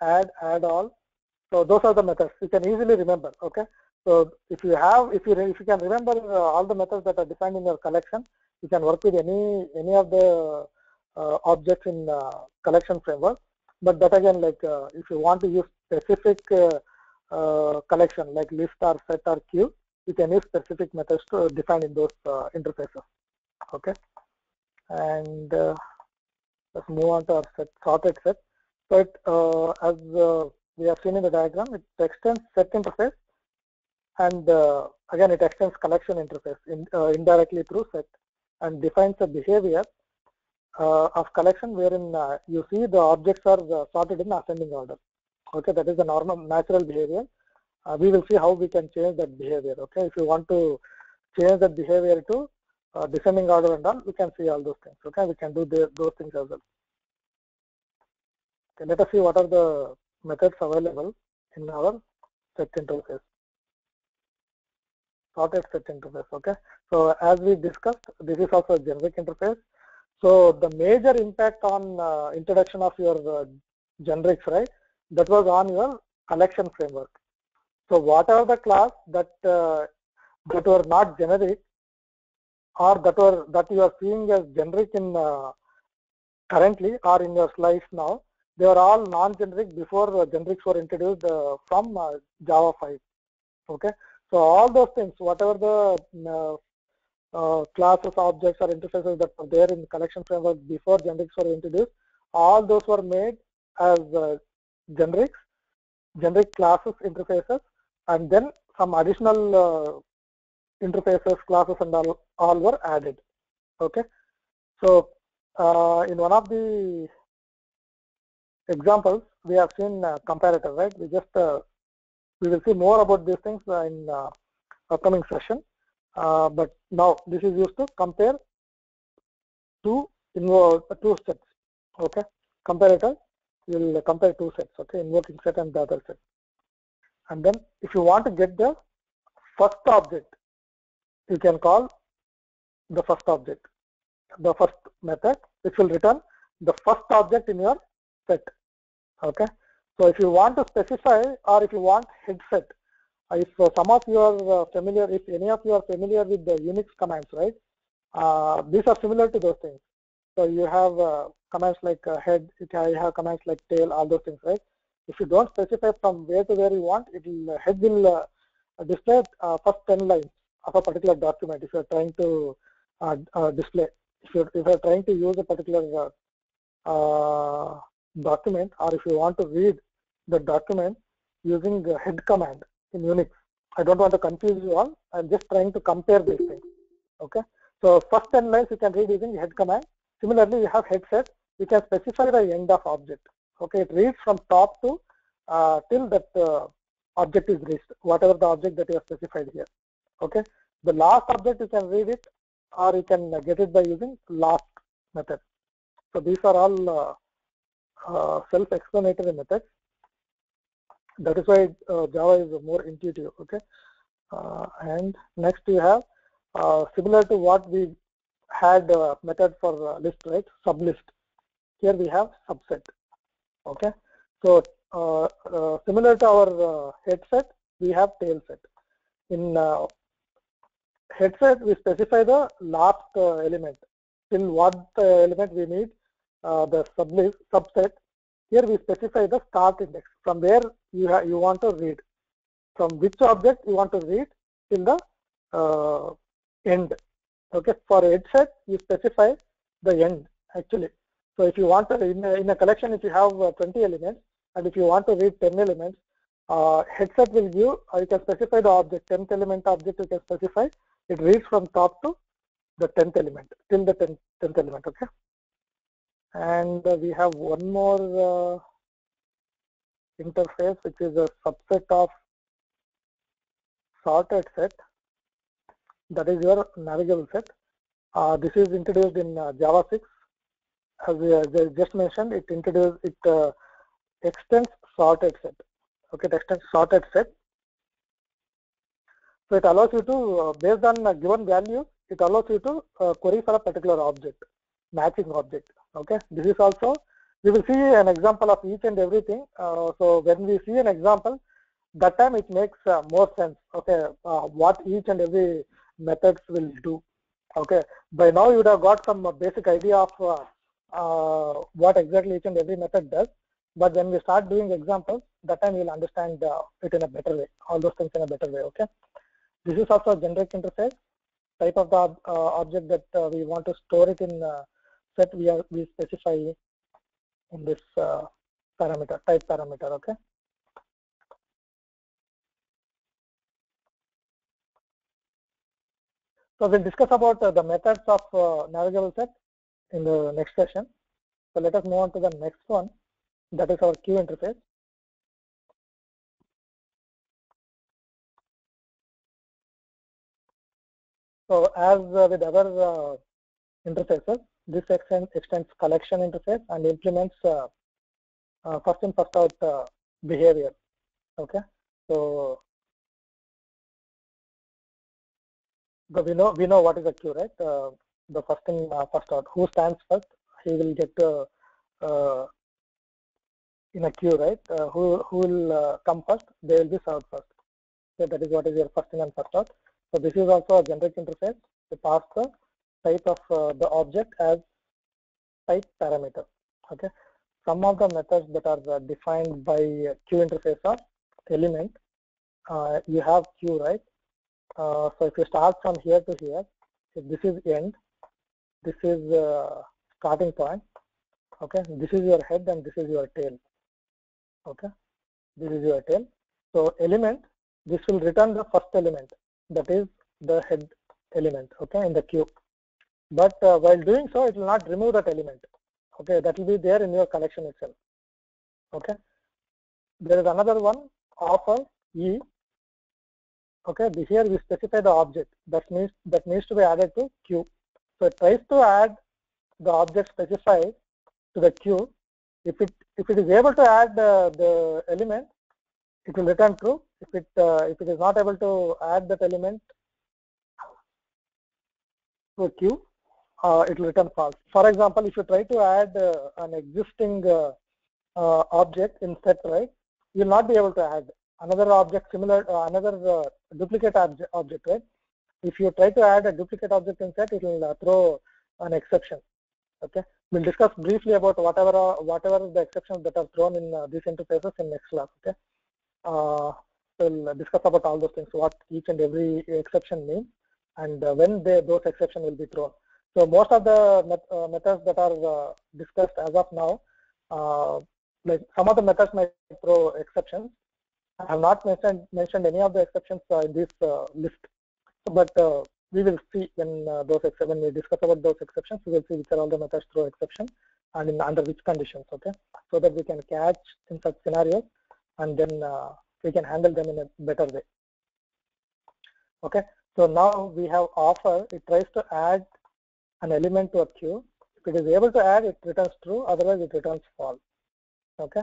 add, add all. So those are the methods you can easily remember. Okay. So if you have, if you if you can remember uh, all the methods that are defined in your collection, you can work with any any of the uh, objects in uh, collection framework but that again like uh, if you want to use specific uh, uh, collection like list or set or queue you can use specific methods to define in those interfaces okay and uh, let's move on to our set, sorted set. Uh, as uh, we have seen in the diagram, it extends set interface and uh, again it extends collection interface in, uh, indirectly through set and defines a behavior uh, Uh, of collection wherein uh, you see the objects are uh, sorted in ascending order. Okay, that is the normal natural behavior. we will see how we can change that behavior. Okay, if you want to change that behavior to uh, descending order and all, we can see all those things. Okay, we can do the, those things as well. Okay, let us see what are the methods available in our set interface. Sorted set interface. Okay, so as we discussed, this is also a generic interface. So the major impact on uh, introduction of your uh, generics, right? That was on your collection framework. So whatever the class that uh, that were not generic or that were that you are seeing as generic in uh, currently or in your slides now they were all non-generic before uh, generics were introduced uh, from uh, java 5 okay so all those things whatever the uh, uh, classes objects or interfaces that were there in the collection framework before generics were introduced all those were made as generics generic classes interfaces and then some additional interfaces, classes and all, all were added. Okay. So uh, in one of the examples, we have seen uh, comparator, right? We just, uh, we will see more about these things in uh, upcoming session. Uh, but now this is used to compare two involve two sets. Okay. Comparator will compare two sets. Okay. Invoking set and the other set. And then if you want to get the first object you can call the first object, the first method, which will return the first object in your set. Okay. So if you want to specify or if you want head set, if uh, some of you are uh, familiar, if any of you are familiar with the Unix commands, right? Uh, these are similar to those things. So you have uh, commands like uh, head, you have commands like tail, all those things, right? If you don't specify from where to where you want, it will head will uh, display first 10 lines of a particular document if you're trying to uh, uh, display if you're, if you're trying to use a particular uh, document or if you want to read the document using the head command in Unix. I don't want to confuse you all. I'm just trying to compare these things. Okay. So first 10 lines you can read using head command. Similarly, you have head set. You can specify the end of object. Okay. It reads from top to uh, till that uh, object is reached, whatever the object that you have specified here okay the last object you can read it or you can get it by using last method so these are all uh, uh, self-explanatory methods that is why uh, java is more intuitive okay? Uh, and next we have uh, similar to what we had method for list right? Sublist. Here we have subset okay? So similar to our head set we have tail set. In head set we specify the last element. In what element we need uh, the sublist subset here we specify the start index. From where you you want to read. From which object you want to read till the uh, end. Okay for head set you specify the end actually. So if you want to in a, in a collection if you have uh, 20 elements and if you want to read 10 elements uh, head set will give or you can specify the object 10th element object you can specify. It reads from top to the 10th element till the 10th, 10th element okay and we have one more uh, interface which is a subset of sorted set. That is your navigable set. Uh, this is introduced in uh, java 6 as we just mentioned it introduced it uh, extends sorted set. Okay it extends sorted set. So it allows you to, uh, based on a given value, it allows you to query for a particular object, matching object. Okay, this is also, we will see an example of each and everything. Uh, so when we see an example, that time it makes uh, more sense. Okay, uh, what each and every methods will do. Okay, by now you would have got some basic idea of uh, what exactly each and every method does. But when we start doing examples, that time you'll understand it in a better way, all those things in a better way. Okay. This is also a generic interface type of the uh, object that uh, we want to store it in set we are we specify in this uh, parameter type parameter okay? So we'll discuss about uh, the methods of uh, navigable set in the next session. So let us move on to the next one. That is our queue interface. So as uh, with other uh, interfaces this extends, extends collection interface and implements uh, uh, first in first out uh, behavior. Okay? So but we know we know what is a queue right? Uh, the first in uh, first out. Who stands first? He will get uh, in a queue right? Who who will come first? They will be served first. So that is what is your first in and first out. So this is also a generic interface. To pass the type of uh, the object as type parameter. Okay. Some of the methods that are uh, defined by queue interface are element. Uh, you have queue, right? Uh, so if you start from here to here, if this is end, this is uh, starting point. Okay. This is your head and this is your tail. Okay. This is your tail. So element, this will return the first element that is the head element okay in the queue but uh, while doing so it will not remove that element. Okay that will be there in your collection itself. Okay? There is another one offer e. Okay here we specify the object. That means that needs to be added to queue so it tries to add the object specified to the queue if it if it is able to add uh, the element it will return true. If it uh, if it is not able to add that element to a queue, uh, it will return false. For example, if you try to add uh, an existing uh, uh object in set, right, you will not be able to add another object similar, uh, another uh, duplicate obje object, right. If you try to add a duplicate object in set, it will throw an exception. Okay, we'll discuss briefly about whatever whatever the exceptions that are thrown in these interfaces in next class. Okay, we'll discuss about all those things, what each and every exception means and when they, those exceptions will be thrown. So most of the met, uh, methods that are uh, discussed as of now, like some of the methods might throw exceptions. I have not mentioned mentioned any of the exceptions in this list, but we will see when uh, those when we discuss about those exceptions, we will see which are all the methods throw exception and in under which conditions, okay, so that we can catch in such scenarios and then uh, we can handle them in a better way. Okay, so now we have offer, it tries to add an element to a queue. If it is able to add, it returns true, otherwise it returns false. Okay.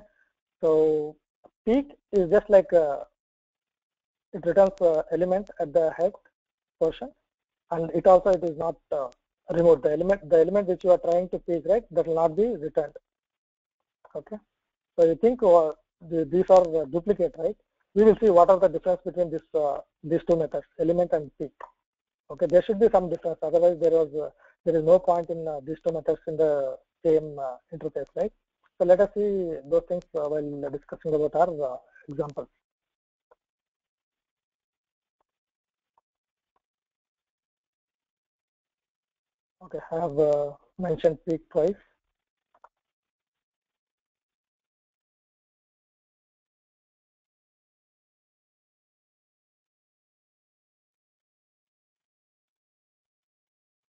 So peek is just like a, it returns a element at the head portion and it also it is not uh, removed. The element, the element which you are trying to peek, right, that will not be returned. Okay. So you think uh, the, these are duplicate, right? we will see what are the difference between this uh, these two methods element and peek okay there should be some difference otherwise there was uh, there is no point in uh, these two methods in the same uh, interface right? So let us see those things uh, while discussing about our examples. Okay i have mentioned peek twice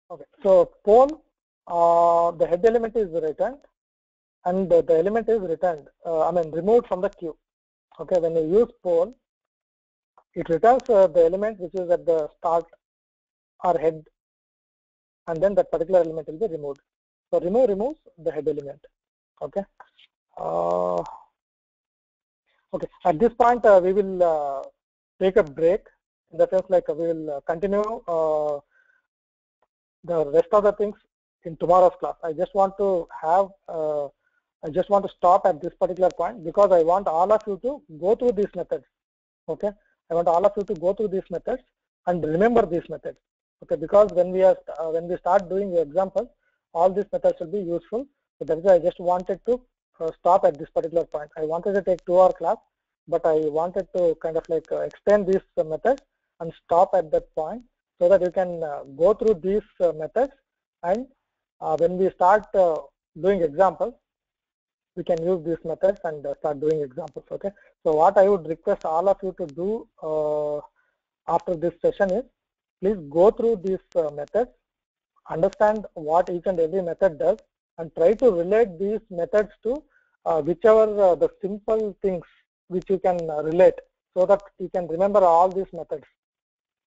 Okay, so poll, uh, the head element is returned and the, the element is returned, uh, I mean removed from the queue. Okay, when you use poll, it returns uh, the element which is at the start or head and then that particular element will be removed. So remove removes the head element. Okay. Uh, okay, at this point uh, we will uh, take a break in the sense like we will continue the rest of the things in tomorrow's class. I just want to have, uh, I just want to stop at this particular point because I want all of you to go through these methods. Okay, I want all of you to go through these methods and remember these methods. Okay, because when we are uh, when we start doing the examples, all these methods will be useful. So that's why I just wanted to uh, stop at this particular point. I wanted to take two hour class, but I wanted to kind of like uh, extend these methods and stop at that point so that you can uh, go through these uh, methods and uh, when we start uh, doing examples, we can use these methods and uh, start doing examples. Okay. So what I would request all of you to do uh, after this session is, please go through these uh, methods, understand what each and every method does, and try to relate these methods to uh, whichever the simple things which you can relate so that you can remember all these methods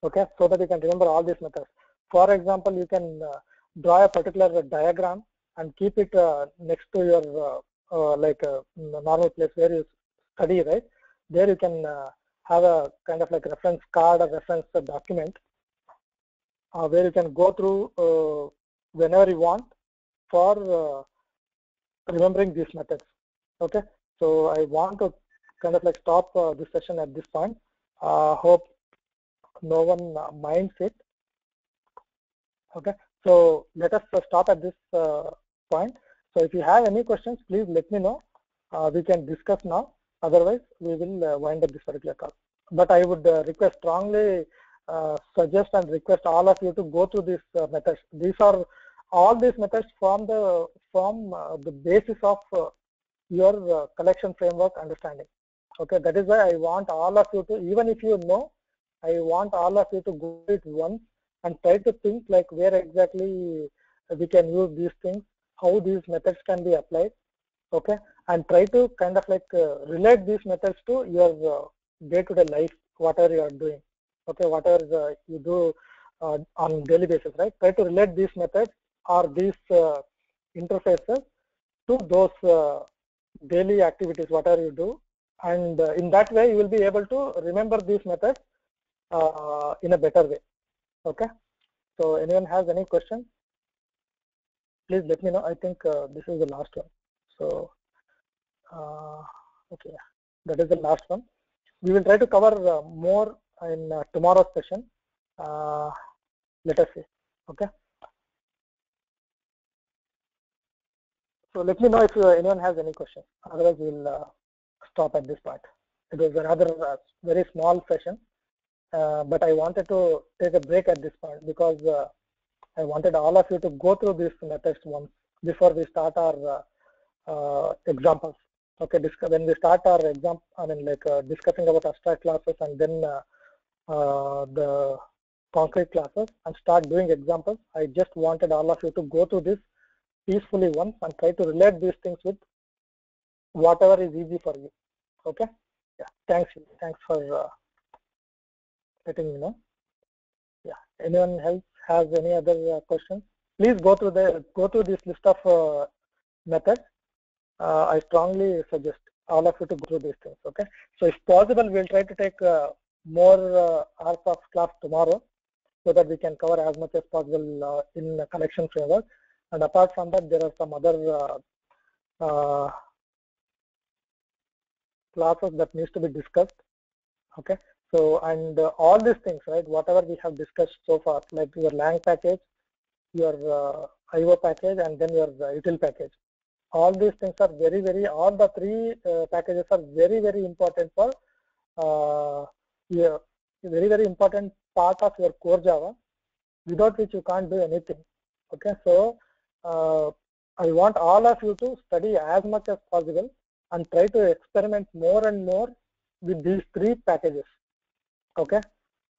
okay so that you can remember all these methods. For example you can uh, draw a particular diagram and keep it uh, next to your uh, uh like uh, normal place where you study right? There you can uh, have a kind of like reference card or reference document where you can go through whenever you want for remembering these methods. Okay so i want to kind of like stop this session at this point. Hope no one uh, minds it. Okay, so let us uh, stop at this uh, point. So if you have any questions, please let me know. we can discuss now. Otherwise, we will wind up this particular call. But I would request strongly suggest and request all of you to go through these methods. These are all these methods from the from uh, the basis of uh, your uh, collection framework understanding okay that is why i want all of you to even if you know I want all of you to go it once and try to think like where exactly we can use these things, how these methods can be applied, okay, and try to kind of like uh, relate these methods to your uh, day-to-day -day life, whatever you are doing, okay, whatever uh, you do uh, on daily basis, right? Try to relate these methods or these uh, interfaces to those uh, daily activities, whatever you do, and in that way you will be able to remember these methods uh, in a better way. Okay. So anyone has any questions? Please let me know. I think uh, this is the last one. So uh, okay, that is the last one. We will try to cover uh, more in uh, tomorrow's session. Uh, let us see. Okay. So let me know if anyone has any questions. Otherwise, we'll stop at this part It was another very small session. Uh, but I wanted to take a break at this point because uh, I wanted all of you to go through these methods once before we start our uh, examples. Okay, when we start our exam, I mean like discussing about abstract classes and then the concrete classes and start doing examples. I just wanted all of you to go through this peacefully once and try to relate these things with whatever is easy for you. Okay. Yeah. Thanks. Thanks for uh, letting me know. Yeah. Anyone else has any other uh, questions? Please go through the go through this list of uh, methods. Uh, I strongly suggest all of you to go through these things. Okay. So if possible, we'll try to take uh, more uh, hours of class tomorrow so that we can cover as much as possible uh, in the collection framework. And apart from that, there are some other classes that needs to be discussed. Okay. So, and uh, all these things, right, whatever we have discussed so far, like your lang package, your uh, IO package, and then your uh, util package. All these things are very, very, all the three uh, packages are very, very important for, uh, very, very important part of your core Java, without which you can't do anything. Okay, so uh, I want all of you to study as much as possible and try to experiment more and more with these three packages okay?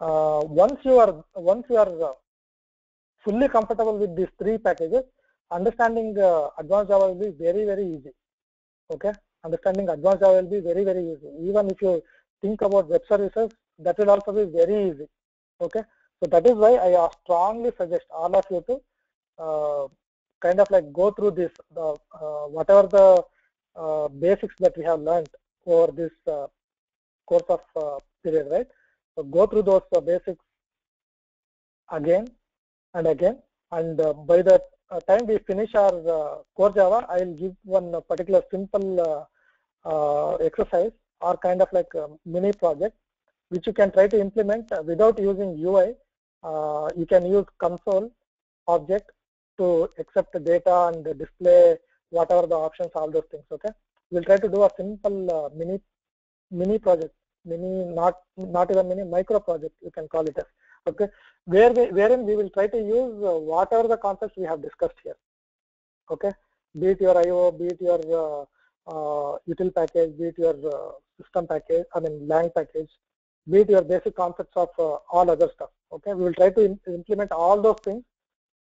Uh, once you are once you are uh, fully comfortable with these three packages understanding uh, advanced java will be very very easy. Okay? Understanding advanced java will be very very easy. Even if you think about web services that will also be very easy. Okay? So that is why i strongly suggest all of you to uh, kind of like go through this uh, whatever the uh, basics that we have learned over this course of period right so go through those uh, basics again and again and uh, by the uh, time we finish our core Java, I will give one particular simple exercise or kind of like mini project which you can try to implement without using UI. you can use console object to accept the data and display whatever the options, all those things. Okay, we'll try to do a simple uh, mini mini project mini not not even mini micro project you can call it as okay where we, wherein we will try to use uh, whatever the concepts we have discussed here Okay, be it your IO, be it your uh, uh, util package, be it your uh, system package, I mean lang package, be it your basic concepts of uh, all other stuff. Okay, we will try to implement all those things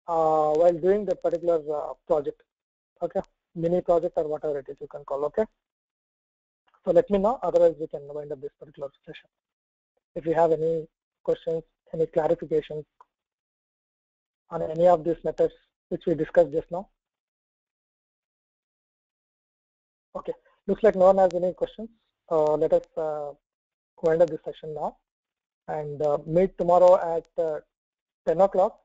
uh, while doing the particular project. Okay, mini project or whatever it is you can call. Okay, so let me know. Otherwise, we can wind up this particular session. If you have any questions, any clarifications on any of these methods which we discussed just now. Okay, looks like no one has any questions. Uh, let us uh, wind up this session now and uh, meet tomorrow at uh, 10 o'clock.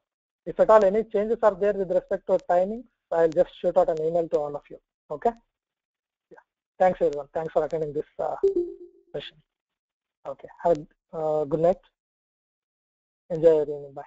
If at all any changes are there with respect to timing, I'll just shoot out an email to all of you. Okay. Thanks everyone. Thanks for attending this uh, session. Okay. Have a uh, good night. Enjoy your evening. Bye.